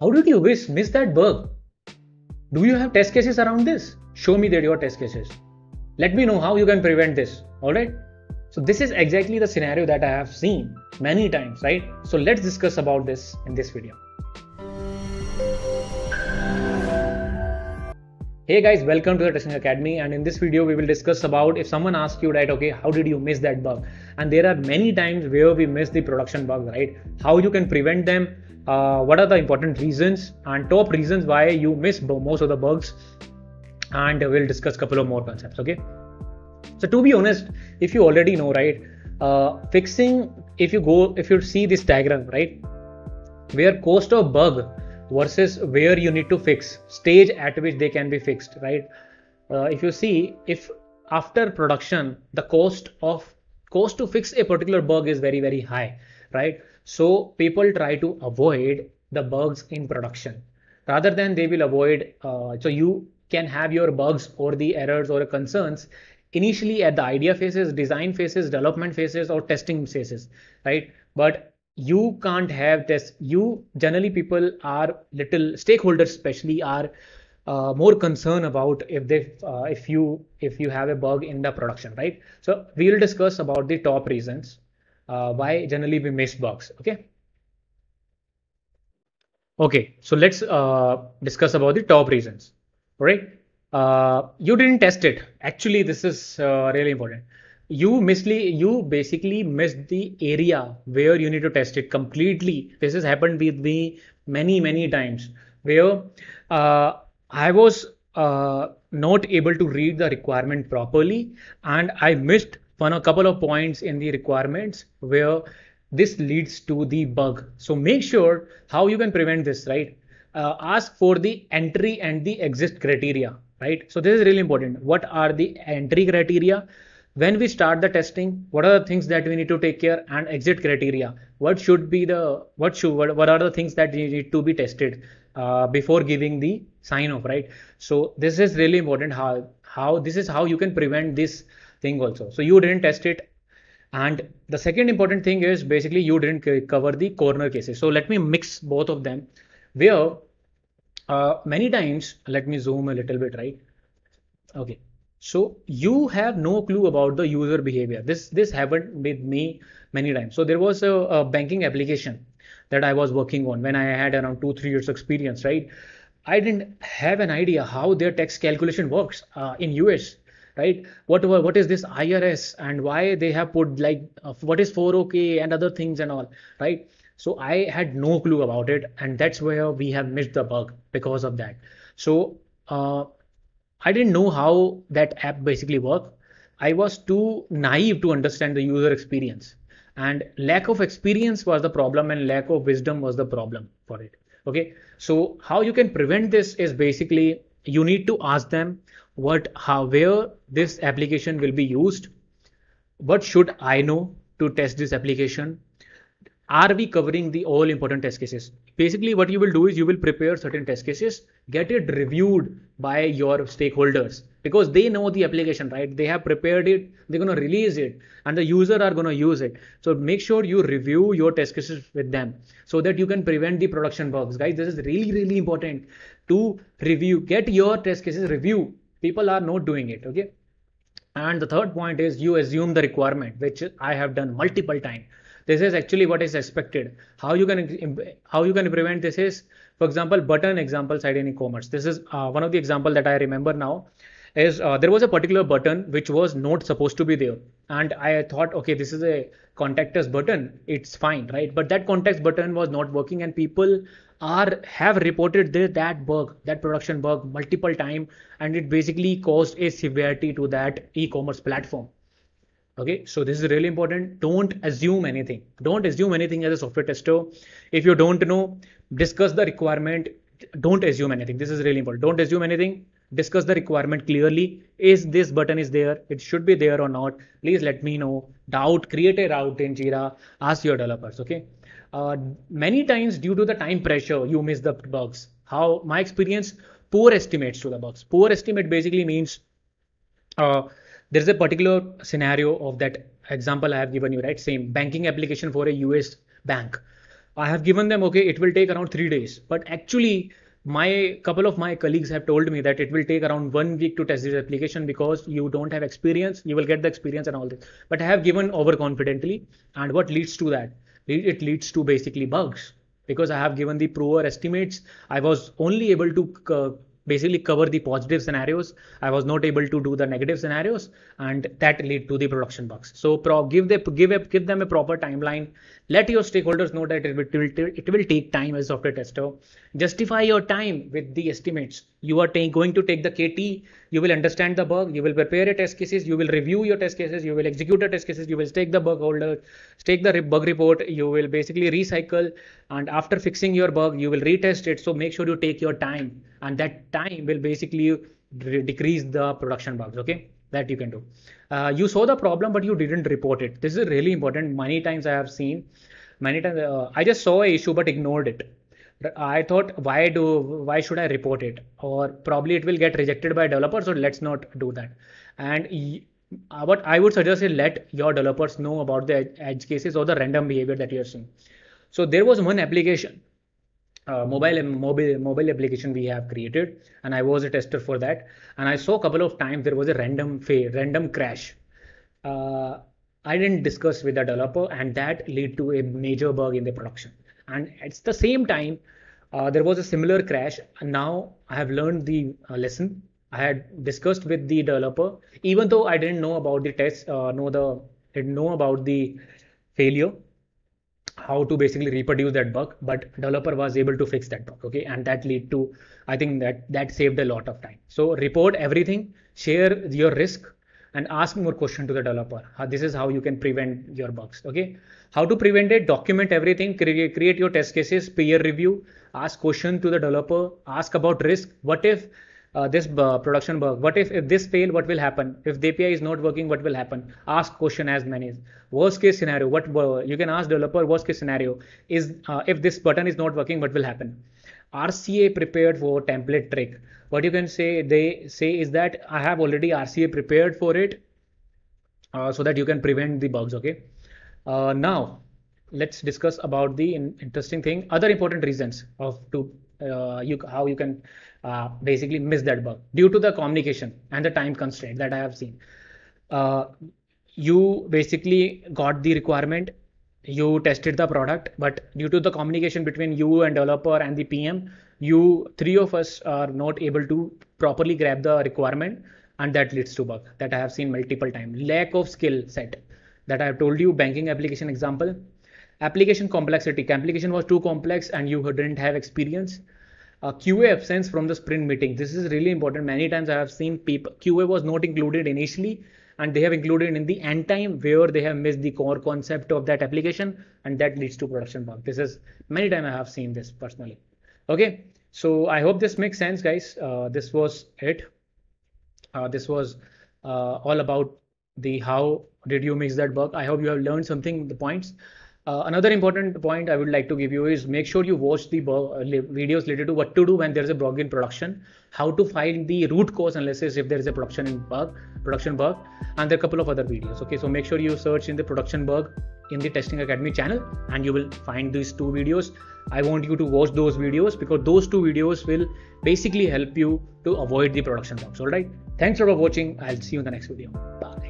how did you miss, miss that bug? Do you have test cases around this? Show me that your test cases. Let me know how you can prevent this. All right. So this is exactly the scenario that I have seen many times, right? So let's discuss about this in this video. Hey guys, welcome to the Testing Academy and in this video we will discuss about if someone asks you right, okay, how did you miss that bug? And there are many times where we miss the production bugs, right? How you can prevent them, uh, what are the important reasons and top reasons why you miss most of the bugs and we'll discuss a couple of more concepts, okay? So to be honest, if you already know, right, uh, fixing, if you go, if you see this diagram, right, where cost of bug versus where you need to fix stage at which they can be fixed right uh, if you see if after production the cost of cost to fix a particular bug is very very high right? So people try to avoid the bugs in production. Rather than they will avoid uh, so you can have your bugs or the errors or concerns initially at the idea phases design phases development phases or testing phases right? But you can't have this. You generally people are little stakeholders especially are uh, more concerned about if they uh, if you if you have a bug in the production right? So we will discuss about the top reasons uh, why generally we miss bugs okay? Okay so let's uh, discuss about the top reasons all right uh, you didn't test it. Actually this is uh, really important. You mislead you basically missed the area where you need to test it completely. This has happened with me many many times where uh, i was uh, not able to read the requirement properly and i missed one a couple of points in the requirements where this leads to the bug. So make sure how you can prevent this right? Uh, ask for the entry and the exit criteria right? So this is really important. What are the entry criteria? When we start the testing what are the things that we need to take care and exit criteria? What should be the what should what, are the things that need to be tested uh, before giving the sign off right? So this is really important how how this is how you can prevent this thing also. So you didn't test it. And the second important thing is basically you didn't cover the corner cases. So let me mix both of them. Where uh, many times let me zoom a little bit right? Okay. So you have no clue about the user behavior. This this happened with me many times. So there was a, a, banking application that i was working on when i had around two three years experience right? I didn't have an idea how their tax calculation works uh, in us right what what is this irs and why they have put like uh, what is 4ok and other things and all right so i had no clue about it and that's where we have missed the bug because of that so uh, I didn't know how that app basically worked. I was too naive to understand the user experience. And lack of experience was the problem, and lack of wisdom was the problem for it. Okay. So, how you can prevent this is basically you need to ask them what, how, where this application will be used. What should I know to test this application? Are we covering the all important test cases? basically what you will do is you will prepare certain test cases get it reviewed by your stakeholders because they know the application right? They have prepared it. They're going to release it and the user are going to use it. So make sure you review your test cases with them so that you can prevent the production bugs. Guys this is really really important to review. Get your test cases review people are not doing it okay and the third point is you assume the requirement which i have done multiple times this is actually what is expected. How you can how you can prevent this is for example button example side in e-commerce. This is uh, one of the example that i remember now is uh, there was a particular button which was not supposed to be there. And i thought okay this is a contact us button. It's fine right? But that contact button was not working and people are have reported the, that bug that production bug multiple time. And it basically caused a severity to that e-commerce platform. Okay so this is really important. Don't assume anything. Don't assume anything as a software tester. If you don't know discuss the requirement. Don't assume anything. This is really important. Don't assume anything discuss the requirement clearly. Is this button is there? It should be there or not? Please let me know. Doubt create a route in jira. Ask your developers okay? Uh, many times due to the time pressure you miss the bugs. How my experience poor estimates to the bugs. Poor estimate basically means uh, there is a particular scenario of that example I have given you, right? Same banking application for a US bank. I have given them, okay, it will take around three days. But actually, my couple of my colleagues have told me that it will take around one week to test this application because you don't have experience. You will get the experience and all this. But I have given overconfidently. And what leads to that? It leads to basically bugs because I have given the poor estimates. I was only able to uh, basically cover the positive scenarios. I was not able to do the negative scenarios, and that lead to the production bugs. So pro, give them give a, give them a proper timeline. Let your stakeholders know that it will, it will take time as a software tester. Justify your time with the estimates. You are going to take the KT. You will understand the bug. You will prepare your test cases. You will review your test cases. You will execute the test cases. You will take the bug holder, take the bug report. You will basically recycle, and after fixing your bug, you will retest it. So make sure you take your time, and that time will basically decrease the production bugs. Okay that you can do. Uh, you saw the problem, but you didn't report it. This is really important. Many times I have seen, many times uh, I just saw a issue but ignored it. I thought, why do, why should I report it? Or probably it will get rejected by developers. So let's not do that. And uh, what I would suggest is let your developers know about the edge cases or the random behavior that you are seeing. So there was one application uh, mobile mobile mobile application we have created and i was a tester for that and i saw a couple of times there was a random fail random crash uh, i didn't discuss with the developer and that led to a major bug in the production and at the same time uh, there was a similar crash. And now i have learned the uh, lesson. I had discussed with the developer. Even though i didn't know about the test uh, know the didn't know about the failure how to basically reproduce that bug but developer was able to fix that bug okay? And that lead to i think that that saved a lot of time. So report everything share your risk and ask more question to the developer uh, this is how you can prevent your bugs okay how to prevent it document everything create, create your test cases peer review ask question to the developer ask about risk what if uh, this uh, production bug. What if, if this fail, what will happen? If the API is not working, what will happen? Ask question as many. Worst case scenario, what uh, you can ask developer worst case scenario is uh, if this button is not working, what will happen? RCA prepared for template trick. What you can say, they say is that I have already RCA prepared for it uh, so that you can prevent the bugs. Okay. Uh, now let's discuss about the interesting thing, other important reasons of to you how you can uh, basically miss that bug due to the communication and the time constraint that I have seen. Uh, you basically got the requirement, you tested the product, but due to the communication between you and developer and the PM, you three of us are not able to properly grab the requirement, and that leads to bug that I have seen multiple times. Lack of skill set that I have told you. Banking application example. Application complexity. Application was too complex and you didn't have experience QA absence from the sprint meeting. This is really important. Many times I have seen people QA was not included initially and they have included in the end time where they have missed the core concept of that application and that leads to production bug. This is many times I have seen this personally. Okay, so I hope this makes sense, guys. Uh, this was it. Uh, this was uh, all about the how did you mix that bug. I hope you have learned something, the points. Uh, another important point I would like to give you is make sure you watch the uh, videos related to what to do when there's a bug in production, how to find the root cause analysis if there is a production in bug, production bug, and there are a couple of other videos. Okay, so make sure you search in the production bug in the Testing Academy channel, and you will find these two videos. I want you to watch those videos because those two videos will basically help you to avoid the production bugs. All right. Thanks for watching. I'll see you in the next video. Bye.